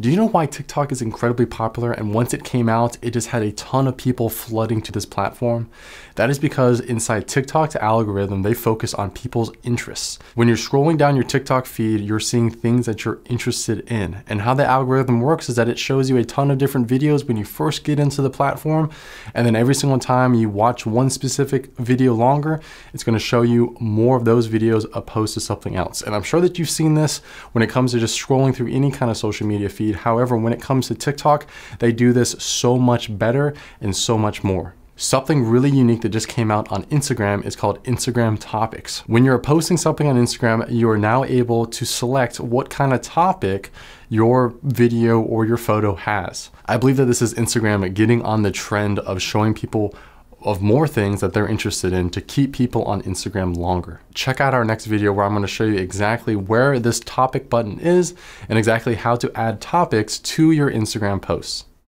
Do you know why TikTok is incredibly popular and once it came out, it just had a ton of people flooding to this platform? That is because inside TikTok's algorithm, they focus on people's interests. When you're scrolling down your TikTok feed, you're seeing things that you're interested in. And how the algorithm works is that it shows you a ton of different videos when you first get into the platform. And then every single time you watch one specific video longer, it's gonna show you more of those videos opposed to something else. And I'm sure that you've seen this when it comes to just scrolling through any kind of social media feed feed. However, when it comes to TikTok, they do this so much better and so much more. Something really unique that just came out on Instagram is called Instagram Topics. When you're posting something on Instagram, you are now able to select what kind of topic your video or your photo has. I believe that this is Instagram getting on the trend of showing people of more things that they're interested in to keep people on Instagram longer. Check out our next video where I'm gonna show you exactly where this topic button is and exactly how to add topics to your Instagram posts.